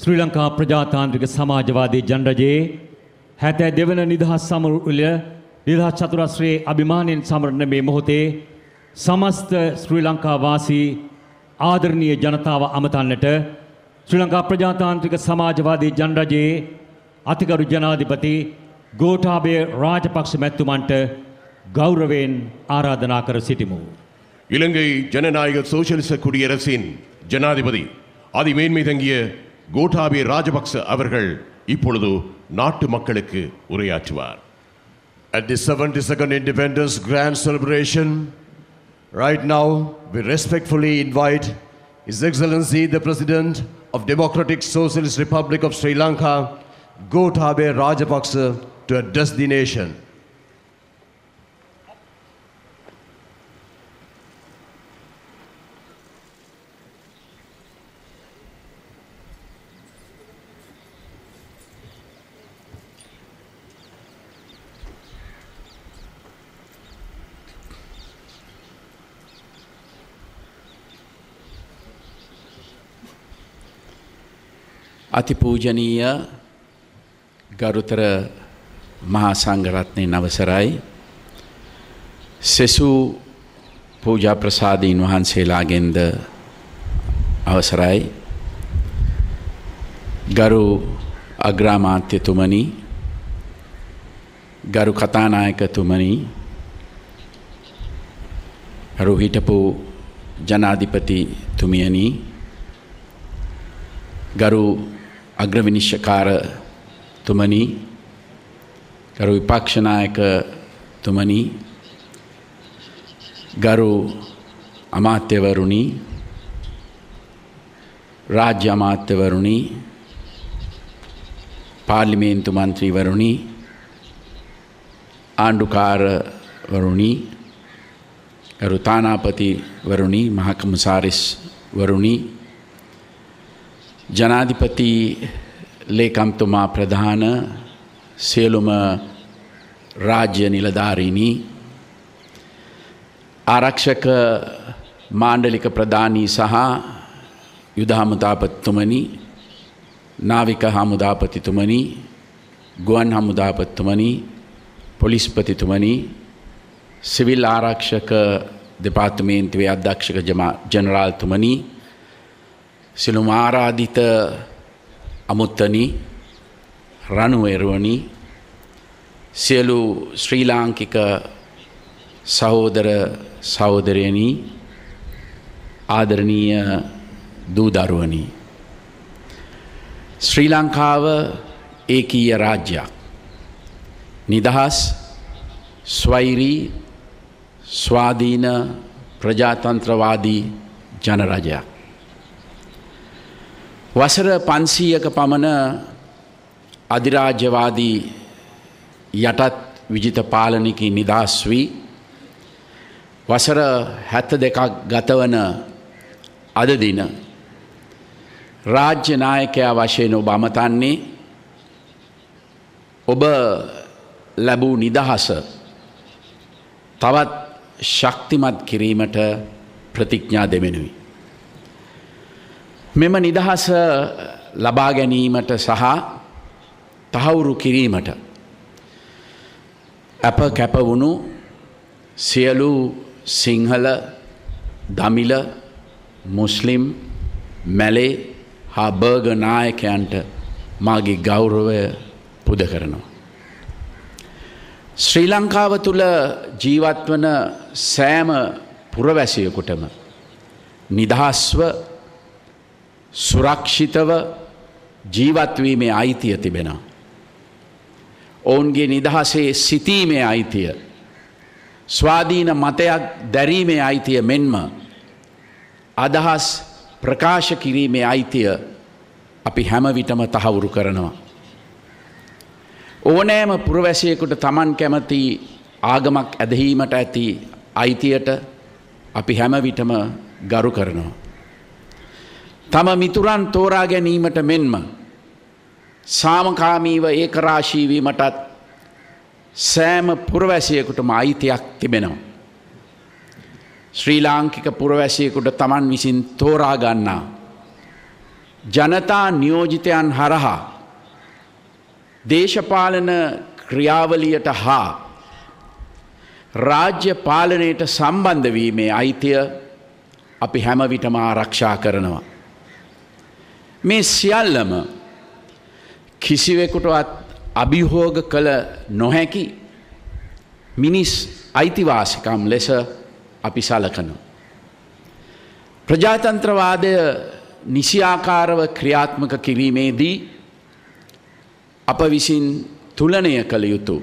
ශ්‍රී ලංකා ප්‍රජාතාන්ත්‍රික සමාජවාදී ජනරජයේ හැතැ දෙවන නිදහස් සමරුල නිදහස් චතුරස්ත්‍රයේ අභිමානයෙන් සමරණ මේ මොහොතේ සමස්ත ශ්‍රී ලංකා වාසී ආදරණීය ජනතාව අමතන්නට ශ්‍රී ලංකා ප්‍රජාතාන්ත්‍රික සමාජවාදී ජනරජයේ අතිගරු ජනාධිපති ගෝඨාභය රාජපක්ෂ මැතිතුමන්ට ගෞරවයෙන් ආරාධනා කර සිටිමු. இலங்கை ஜனநாயக சோசியலிச குடியரசின் ஜனாதிபதி அதிமேன்மை தங்கிய கோட்டாபய ராஜபக்ச அவர்கள் இப்பொழுது நாட்டு மக்களுக்கு உரையாற்றுவார் At the 72nd Independence Grand Celebration, right now, we respectfully invite His Excellency the President of Democratic Socialist Republic of Sri Lanka, Gotabaya Rajapaksa, to address the nation. අතිපූජනීය ගරුතර මහා සංඝරත්නයෙන් අවසරයි සෙසු පූජා ප්‍රසාදීන් වහන්සේලාගෙන්ද අවසරයි. ගරු අග්‍රාමාත්‍යතුමනි ගරු කතානායකතුමනි ගරු හිටපු ජනාධිපතිතුමියනි ගරු අග්‍රවිනිශ්්‍යකාරතුමනි ගරු විපක්ෂනායකතුමනි ගරු අමාත්‍යවරුණි රාජ්‍ය අමාත්‍යවරුණි පාර්ලිමේන්තු මන්ත්‍රීවරුණි ආණ්ඩුකාරවරුණි ගරු තානාපතිවරුණි මහකමුසාරිස් වරුණි ජනාධිපති ලේකම්තුමා ප්‍රධාන සියලුම රාජ්‍ය නිලධාරීණී ආරක්ෂක මාණ්ඩලික ප්‍රධානී සහ යුද හමුදාපත්තුමනි නාවික හමුදාපතිතුමනි ගුවන් හමුදාපත්තුමනි පොලිස්පතිතුමනි සිවිල් ආරක්ෂක දෙපාර්තමේන්තුවේ අධ්‍යක්ෂක ජනරාල්තුමනි සිළුම ආරාධිත අමුත්තනි රණුවරුවනි සියලු ශ්‍රී ලාංකික සහෝදර සහෝදරයනි ආදරණීය දූදරුවනි. ශ්‍රී ලංකාව ඒකීය රාජ්‍යයක්. නිදහස් ස්වෛරී ස්වාධීන ප්‍රජාතන්ත්‍රවාදී ජනරජයක්. වසර පන්සීයක පමණ අධිරාජ්‍යවාදී යටත් විජිත පාලනිකි නිදහස් වී වසර හැත්ත දෙකක් ගතවන අදදින රාජ්‍ය නායකයා වශයෙන් ඔබ අමතන්නේ ඔබ ලැබූ නිදහස තවත් ශක්තිමත් කිරීමට ප්‍රතිඥා දෙමෙනුයි. මෙම නිදහස ලබා ගැනීමට සහ තහවුරු කිරීමට අප කැපවුණු සියලු සිංහල දමිල මුස්ලිම් මැලේ හා බර්ග නායකයන්ට මාගේ ගෞරවය පුද කරනවා. ශ්‍රී ලංකාව තුළ ජීවත්වන සෑම පුරවැසියකුටම නිදහස්ව සුරක්ෂිතව ජීවත්වීමේ අයිතිය තිබෙනවා. ඔවුන්ගේ නිදහසේ සිතීමේ අයිතිය ස්වාධීන මතයක් දැරීමේ අයිතිය මෙන්ම අදහස් ප්‍රකාශ කිරීමේ අයිතිය අපි හැම විටම තහවුරු කරනවා. ඕනෑම පුරවැසියෙකුට තමන් කැමති ආගමක් ඇදහීමට ඇති අයිතියට අපි හැම විටම ගරු කරනවා. තම මිතුරන් තෝරා ගැනීමට මෙන්ම සාමකාමීව ඒකරාශීවීමටත් සෑම පුරවැසියකුටම අයිතියක් තිබෙනවා. ශ්‍රී ලාංකික පුරවැසියකුට තමන් විසින් තෝරාගන්නා ජනතා නියෝජිතයන් හරහා දේශපාලන ක්‍රියාවලියට හා රාජ්‍ය පාලනයට සම්බන්ධවීමේ අයිතිය අපි හැමවිටම ආරක්ෂා කරනවා. මේ සියල්ලම කිසිවෙකුටවත් අභිහෝග කළ නොහැකි මිනිස් අයිතිවාසිකම් ලෙස අපි සලකනු. ප්‍රජාතන්ත්‍රවාදය නිසියාකාරව ක්‍රියාත්මක කිරීමේදී අප විසින් තුලනය කළ යුතු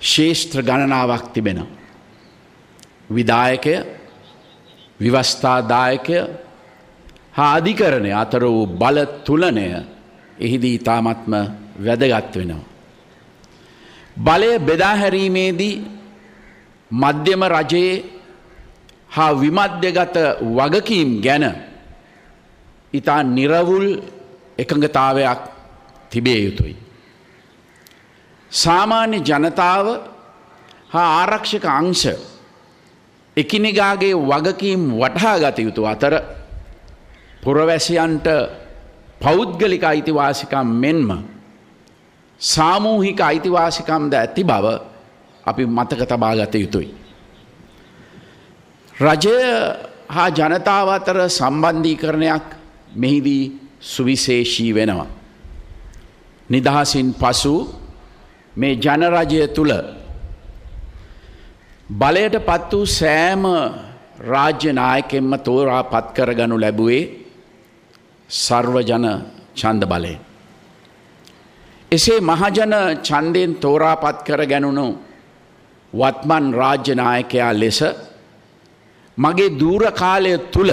ශේෂත්‍ර ගණනාවක් තිබෙන. විදායකය විවස්ථාදායකය හා අධිකරණය අතර වූ බල තුලනය එහිදී ඉතාමත්ම වැදගත් වෙනවා. බලය බෙදාහැරීමේදී මධ්‍යම රජයේ හා විමධ්‍යගත වගකීම් ගැන ඉතා නිරවුල් එකඟතාවයක් තිබිය යුතුයි. සාමාන්‍ය ජනතාව හා ආරක්ෂක අංශ එකිනෙගාගේ වගකීම් වටහා ගත යුතු අතර පුරවැසියන්ට පෞද්ගලික අයිතිවාසිකම් මෙන්ම සාමූහික අයිතිවාසිකම්ද ඇති බව අපි මතක තබා ගත යුතුයි. රජය හා ජනතාව අතර සම්බන්ධීකරණයක් මෙහිදී සුවිශේෂී වෙනවා. නිදහසින් පසු මේ ජනරජය තුළ බලයට පත් වූ සෑම රාජ්‍ය නායකෙන්ම තෝරා පත් කරගනු ලැබුවේ සර්වජන චන්ද බලයෙන්. එසේ මහජන චන්දයෙන් තෝරාපත් කර ගැනුණු වත්මන් රාජ්‍යනායකයා ලෙස මගේ දූරකාලය තුළ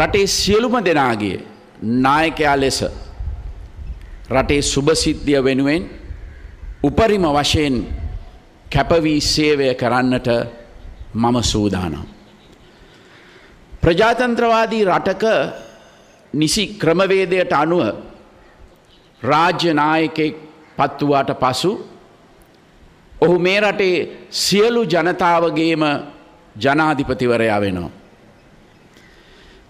රටේ සියලුම දෙනාගේ නායකයා ලෙස රටේ සුභසිද්ධිය වෙනුවෙන් උපරිම වශයෙන් කැපවී සේවය කරන්නට මම සූදානම්. ප්‍රජාතන්ත්‍රවාදී රටක නිසි ක්‍රමවේදයට අනුව රාජ්‍ය නායකෙක් පත්වුවාට පසු ඔහු මේ රටේ සියලු ජනතාවගේම ජනාධිපතිවරයා වෙනවා.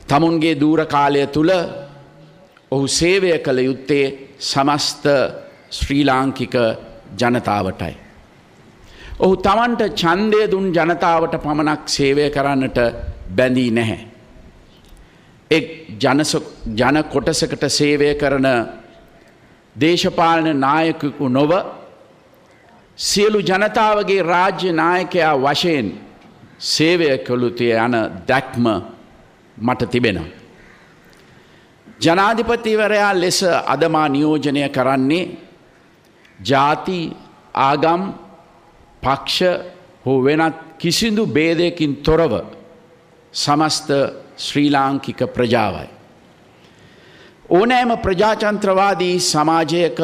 තමුන්ගේ දූරකාලය තුළ ඔහු සේවය කළ යුත්තේ සමස්ත ශ්‍රී ලාංකික ජනතාවටයි. ඔහු තමන්ට චන්දය දුන් ජනතාවට පමණක් සේවය කරන්නට බැඳී නැහැ. එක් ජන කොටසකට සේවය කරන දේශපාලන නායකකු නොව සියලු ජනතාවගේ රාජ්‍ය නායකයා වශයෙන් සේවය කළුතිය යන දැක්ම මට තිබෙනවා. ජනාධිපතිවරයා ලෙස අදමා නියෝජනය කරන්නේ ජාති ආගම් පක්ෂ හෝ වෙනත් කිසිදු බේදයකින් තොරව සමස්ත ශ්‍රී ලාංකික ප්‍රජාවයි. ඕනෑම ප්‍රජාචන්ත්‍රවාදී සමාජයක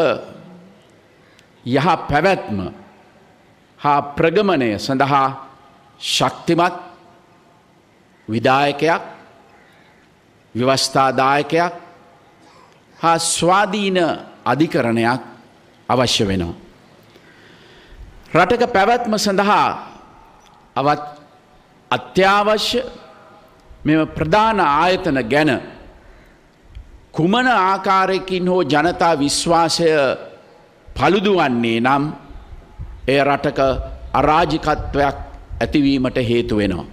යහ පැවැත්ම හා ප්‍රගමණය සඳහා ශක්තිමත් විදායකයක් ව්‍යවස්ථාදායකයක් හා ස්වාධීන අධිකරණයක් අවශ්‍ය වෙනවා. රටක පැවැත්ම සඳහා අවත් අත්‍යවශ්‍ය මෙම ප්‍රධාන ආයතන ගැන කුමන ආකාරයකින් හෝ ජනතා විශ්වාසය පළුදුවන්නේ නම් එය රටක අරාජිකත්වයක් ඇතිවීමට හේතු වෙනවා.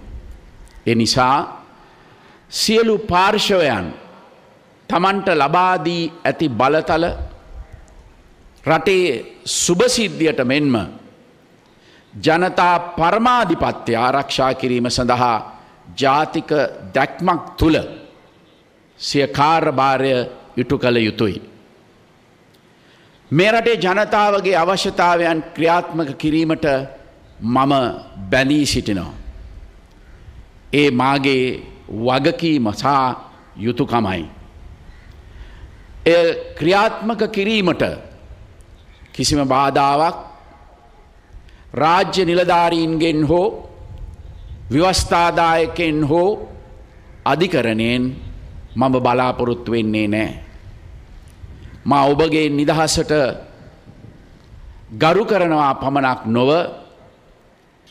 එනිසා සියලු පාර්ශවයන් තමන්ට ලබාදී ඇති බලතල රටේ සුභසිද්ධියට මෙන්ම ජනතා පරමාධිපත්‍ය ආරක්ෂා කිරීම සඳහා ජාතික දැක්මක් තුළ සිය කාර්භාරය ඉටු කළ යුතුයි. මේ රටේ ජනතාවගේ අවශ්‍යතාවයන් ක්‍රියාත්මක කිරීමට මම බැඳී සිටිනවා. ඒ මාගේ වගකීම සහ යුතුකමයි. එය ක්‍රියාත්මක කිරීමට කිසිම බාධාවක් රාජ්‍ය නිලධාරීන්ගෙන් හෝ ව්‍යවස්ථාදායකෙන් හෝ අධිකරණයෙන් මම බලාපොරොත්තු වෙන්නේ නෑ. මා ඔබගේ නිදහසට ගරු කරනවා පමණක් නොව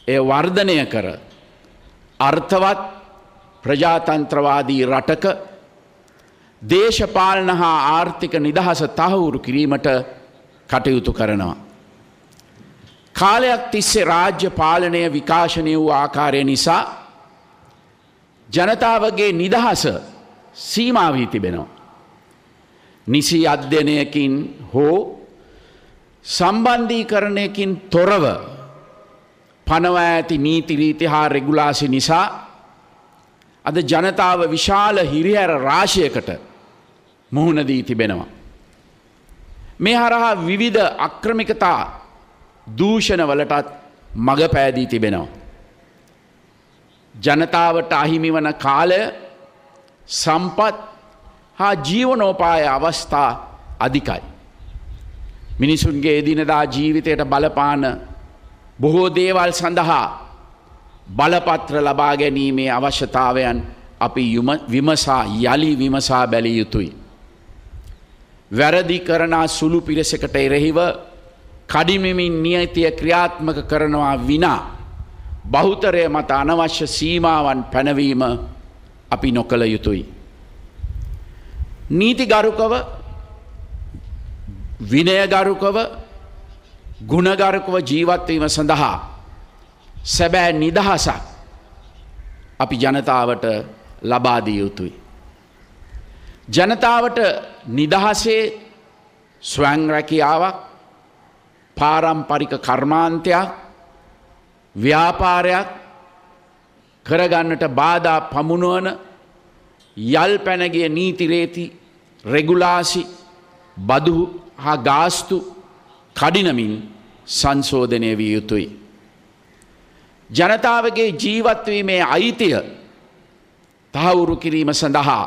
එය වර්ධනය කර අර්ථවත් ප්‍රජාතන්ත්‍රවාදී රටක දේශපාලන හා ආර්ථික නිදහස තහවුරු කිරීමට කටයුතු කරනවා. කාලයක් තිස්සේ රාජ්‍ය පාලනය විකාශනය වූ ආකාරය නිසා ජනතාවගේ නිදහස සීමාවී තිබෙනවා. නිසි අධ්‍යනයකින් හෝ සම්බන්ධීකරණයකින් තොරව පනවා ඇති නීතිරීති හා රෙගුලාසි නිසා අද ජනතාව විශාල හිරිහැර රාශයකට මුහුණදී තිබෙනවා. මේ හරහා විවිධ අක්‍රමිකතා දූෂණවලටත් මඟ පෑදී තිබෙනවා. ජනතාවට අහිමි වන කාලය සම්පත් හා ජීවනෝපාය අවස්ථා අධිකයි. මිනිසුන්ගේ එදිනදා ජීවිතයට බලපාන බොහෝ දේවල් සඳහා බලපත්‍ර ලබා ගැනීමේ අවශ්‍යතාවයන් අපි විමසා යළි විමසා බැලිය යුතුයි. වැරදි කරනා සුළු පිරසකට එරෙහිව කඩිමිමින් නියතිය ක්‍රියාත්මක කරනවා විනා බහුතරය මත අනවශ්‍ය සීමාවන් පැනවීම අපි නොකළ යුතුයි. නීති ගරුකව විනයගරුකව ගුණගරුකව ජීවත්වීම සඳහා සැබෑ නිදහසක් අපි ජනතාවට ලබාදිය යුතුයි. ජනතාවට නිදහසේ ස්වැං රැකියාවක් පාරම්පරික කර්මාන්තයක් ව්‍යාපාරයක් කරගන්නට බාධා පමුණුවන යල් පැනගිය නීතිරේති රෙගුලාසි බදු හා ගාස්තු කඩිනමින් සංශෝධනය විය යුතුයි. ජනතාවගේ ජීවත්වීමේ අයිතිය තහවුරු කිරීම සඳහා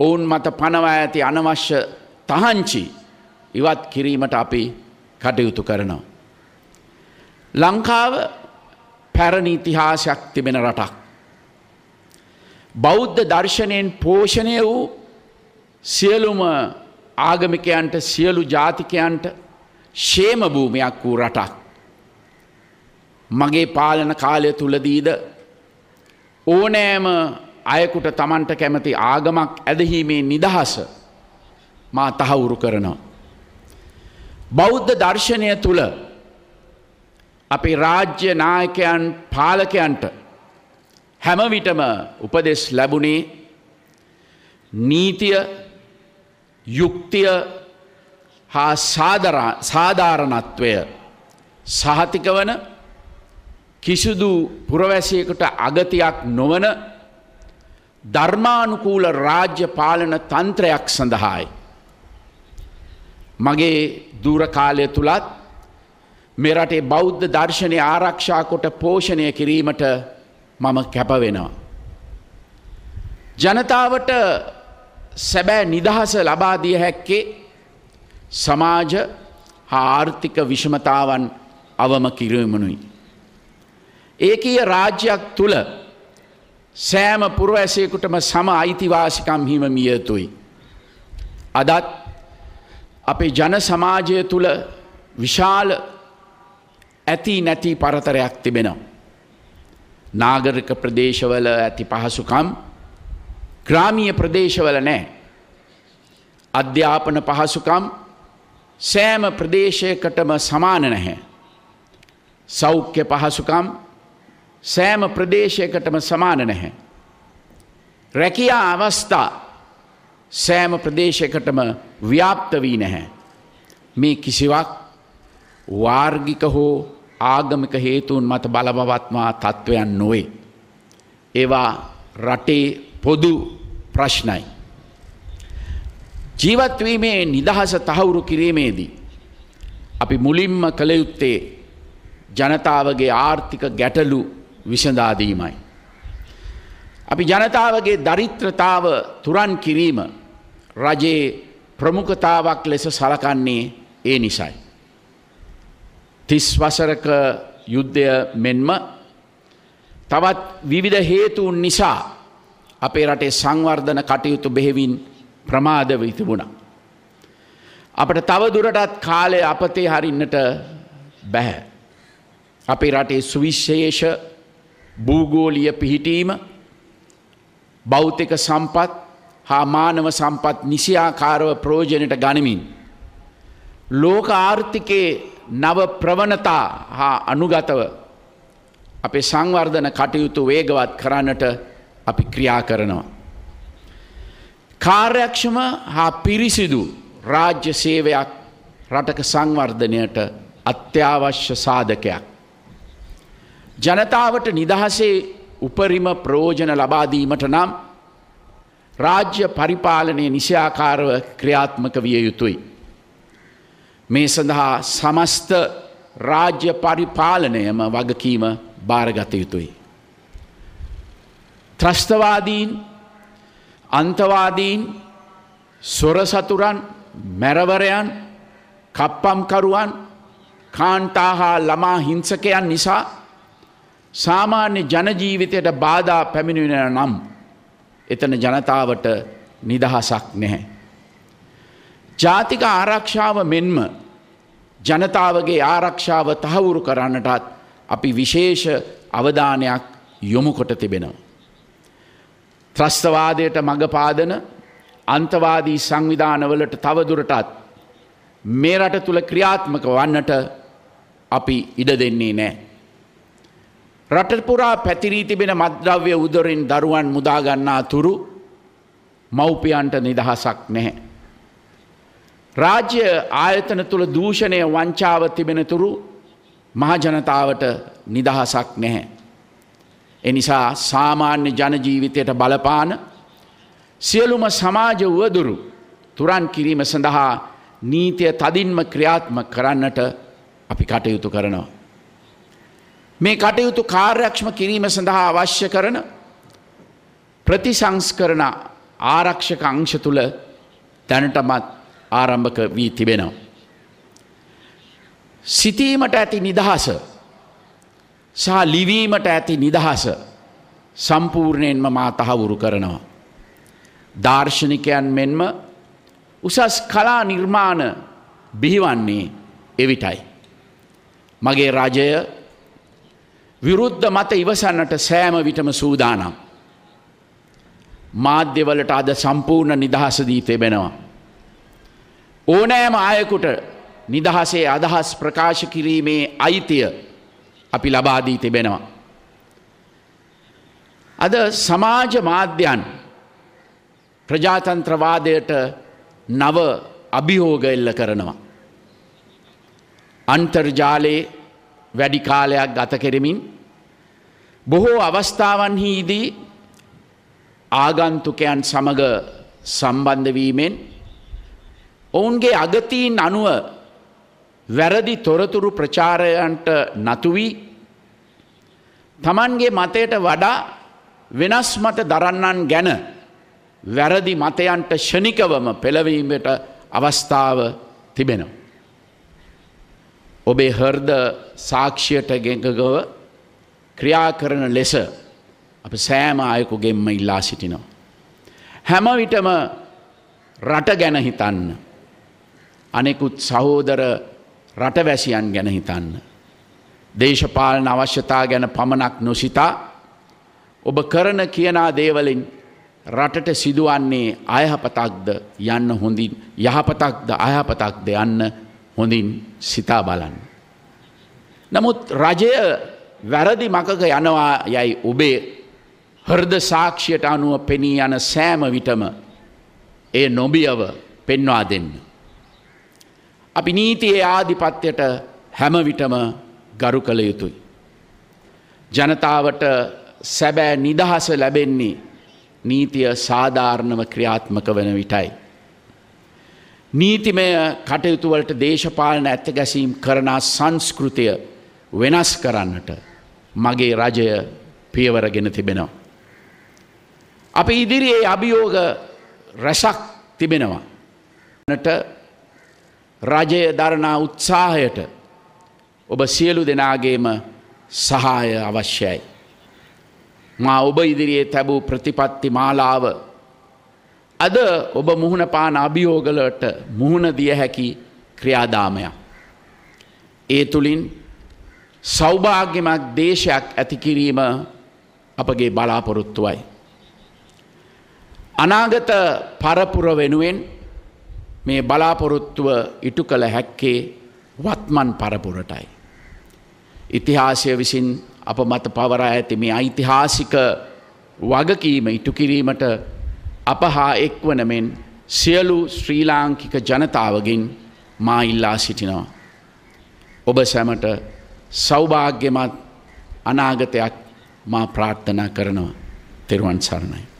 ඔවුන් මත පනවා ඇති අනවශ්‍ය තහංචි ඉවත් කිරීමට අපි කටයුතු කරනවා. ලංකාව පැරණි ඉතිහාසයක් තිබෙන රටක්. බෞද්ධ දර්ශනයෙන් පෝෂණය වූ සියලුම ආගමිකයන්ට සියලු ජාතිකයන්ට ශේම භූමයක් වූ රටක්. මගේ පාලන කාලය තුළදීද ඕනෑම අයකුට තමන්ට කැමති ආගමක් ඇදහීමේ නිදහස මා තහවුරු කරනවා. බෞද්ධ දර්ශනය තුළ අපි රාජ්‍ය නායකයන් පාලකයන්ට හැමවිටම උපදෙස් ලැබුණේ නීතිය යුක්තිය හා සාධාරණත්වය සහතික වන කිසිදු පුරවැසියකට අගතියක් නොවන ධර්මානුකූල රාජ්‍ය පාලන තන්ත්‍රයක් සඳහායි. මගේ දූරකාලය තුළත් මෙරටේ බෞද්ධ දර්ශනය ආරක්ෂා කොට පෝෂණය කිරීමට මම කැපවෙනවා. ජනතාවට සැබෑ නිදහස ලබාදිය හැක්කේ සමාජ ආර්ථික විෂමතාවන් අවම කිරීමනුයි. ඒකීය රාජ්‍යයක් තුළ සෑම පුරවැසයකුටම සම අයිතිවාසිකම් හිම මියතුයි. අදත් අපේ ජන සමාජය තුළ විශාල ඇති නැති පරතරයක් තිබෙනවා. නාගරික ප්‍රදේශවල ඇති පහසුකම් ග්‍රාමීය ප්‍රදේශවල නෑ. අධ්‍යාපන පහසුකම් සෑම ප්‍රදේශයකටම සමාන නැහැ. සෞඛ්‍ය පහසුකම් සෑම ප්‍රදේශයකටම සමාන නැහැ. රැකියා අවස්ථා සෑම ප්‍රදේශයකටම ව්‍යාප්ත වී නැහැ. මේ කිසිවක් වාර්ගික හෝ ආගමික හේතුන් මත බලබවත්වා තත්ත්වයන් නොවේ. ඒවා රටේ පොදු ප්‍රශ්නයි. ජීවත්වීමේ නිදහස තහවුරු කිරීමේදී. අපි මුලින්ම කළයුත්තේ ජනතාවගේ ආර්ථික ගැටලු විසඳාදීමයි. අපි ජනතාවගේ දරිත්‍රතාව තුරන් කිරීම රජයේ ප්‍රමුඛතාවක් ලෙස සලකන්නේ ඒ නිසයි. තිස් වසරක යුද්ධය මෙන්ම තවත් විවිධ හේතුන් නිසා අපේ රටේ සංවර්ධන කටයුතු බෙහෙවින් ප්‍රමාදව තිබුණා. අපට තවදුරටත් කාලය අපතේ හරින්නට බැහැ. අපේ රටේ සුවිශ්ෂේෂ භූගෝලිය පිහිටීම බෞතික සම්පත් හා මානව සම්පත් නිසියාකාරව ප්‍රෝජනයට ගනිමින්. ලෝක ආර්ථිකයේ නව ප්‍රවණතා හා අනුගතව අපේ සංවර්ධන කටයුතු වේගවත් කරන්නට අපි ක්‍රියා කරනවා. කාර්යක්ෂම හා පිරිසිදු රාජ්‍ය සේවයක් රටක සංවර්ධනයට අත්‍යවශ්‍ය සාධකයක්. ජනතාවට නිදහසේ උපරිම ප්‍රෝජන ලබාදීමට නම් රාජ්‍ය පරිපාලනය නිසියාකාරව ක්‍රියාත්මක විය යුතුයි. මේ සඳහා සමස්ත රාජ්‍ය පරිපාලනයම වගකීම භාරගත යුතුයි. ත්‍රස්තවාදීන් අන්තවාදීන් සොරසතුරන් මැරවරයන් කප්පම්කරුවන් කාන්තා හා ළමා හිංසකයන් නිසා සාමාන්‍ය ජනජීවිතයට බාධා පැමිණෙන නම් එතන ජනතාවට නිදහසක් නැහැ. ජාතික ආරක්ෂාව මෙන්ම ජනතාවගේ ආරක්ෂාව තහවුරු කරන්නටත් අපි විශේෂ අවධානයක් යොමුකොට තිබෙනවා. ත්‍රස්තවාදයට මඟපාදන අන්තවාදී සංවිධානවලට තවදුරටත් මේ රට තුළ ක්‍රියාත්මක වන්නට අපි ඉඩ දෙන්නේ නෑ. රටපුරා පැතිරී තිබෙන මද්‍රව්‍ය උදරින් දරුවන් මුදාගන්නා තුරු මව්පියන්ට නිදහසක් නැහැ. රාජ්‍ය ආයතන තුළ දූෂණය වංචාව තිබෙන තුරු මහජනතාවට නිදහසක් නැහැ. එනිසා සාමාන්‍ය ජනජීවිතයට බලපාන සියලුම සමාජ වුවදුරු තුරන් කිරීම සඳහා නීතිය තදින්ම ක්‍රියාත්ම කරන්නට අපි කටයුතු කරනවා. මේ කටයුතු කාර්යක්ෂම කිරීම සඳහා අවශ්‍ය කරන ප්‍රතිසංස්කරන ආරක්ෂක අංශ තුළ දැනටමත් ආරම්භක වී තිබෙනවා. සිතීමට ඇති නිදහස සහ ලිවීමට ඇති නිදහස සම්පූර්ණයෙන්ම මා තහවුරු කරනවා. දර්ශනිකයන් මෙන්ම උසස් කලා නිර්මාණ බිහිවන්නේ එවිටයි. මගේ රජය විරුද්ධ මත ඉවසන්නට සෑම විටම සූදානම්. මාධ්‍යවලට අද සම්පූර්ණ නිදහසදී තිබෙනවා. ඕනෑම ආයකුට නිදහසේ අදහස් ප්‍රකාශ කිරීමේ අයිතිය අපි ලබාදී තිබෙනවා. අද සමාජ මාධ්‍යන් ප්‍රජාතන්ත්‍රවාදයට නව අභිහෝග එල්ල කරනවා. අන්තර්ජාලයේ වැඩි කාලයක් ගත කෙරමින් බොහෝ අවස්ථාවන්හිදී ආගන්තුකයන් සමග සම්බන්ධවීමෙන් ඔවුන්ගේ අගතීන් අනුව වැරදි තොරතුරු ප්‍රචාරයන්ට නතුවී තමන්ගේ මතයට වඩා වෙනස් මත දරන්නන් ගැන වැරදි මතයන්ට ෂණිකවම පෙළවීමට අවස්ථාව තිබෙනවා. ඔබේ හර්ද සාක්ෂියට ගෙඟගව ක්‍රියා කරන ලෙස අප සෑම අයකුගෙන්ම ඉල්ලා සිටිනවා. හැම විටම රට ගැන හිතන්න. අනෙකුත් සහෝදර රටවැසියන් ගැන හිතන්න. දේශපාලන අවශ්‍යතා ගැන පමණක් නොසිතා ඔබ කරන කියනා දේවලින් රටට සිදුවන්නේ අයහපතක්ද යන්න හොඳින් යහපතක්ද අයහපතක්ද යන්න හොඳින් සිතා බලන්න. නමුත් රජය වැරදි මකක යනවා යැයි ඔබේ හර්ද සාක්ෂියට අනුව පෙනී යන සෑම විටම ඒ නොබියව පෙන්වා දෙන්න. අපි නීතියේ ආධිපත්‍යයට හැම විටම ගරු කළ යුතුයි. ජනතාවට සැබෑ නිදහස ලැබෙන්නේ නීතිය සාධාරණව ක්‍රියාත්මක වන විටයි. නීතිමය කටයුතුවලට දේශපාලන ඇත්ත ගැසීම් කරනා සංස්කෘතිය වෙනස් කරන්නට මගේ රජය පියවරගෙන තිබෙනවා. අපි ඉදිරියේ අභියෝග රැසක් තිබෙනවා. නට රජය දරනා උත්සාහයට ඔබ සියලු දෙනාගේම සහාය අවශ්‍යයි. මා ඔබ ඉදිරියේ තැබූ ප්‍රතිපත්ති මාලාව අද ඔබ මුහුණ පාන අභියෝගලට මුහුණ දිය හැකි ක්‍රියාදාමයක්. ඒ තුළින් සෞභාග්‍යමක් දේශයක් ඇතිකිරීම අපගේ බලාපොරොත්තුවයි. අනාගත පරපුර වෙනුවෙන් මේ බලාපොරොත්තුව ඉටු කළ හැක්කේ වත්මන් පරපුරටයි. ඉතිහාසය විසින් අප මත පවරා ඇති මේ ඓතිහාසික වගකීම ඉටු කිරීමට අප හා එක්වන මෙන් සියලු ශ්‍රී ලාංකික ජනතාවගෙන් මා ඉල්ලා සිටිනවා. ඔබ සැමට සෞභාග්‍යමත් අනාගතයක් මා ප්‍රාර්ථනා කරනවා තෙරුවන් සරණයි.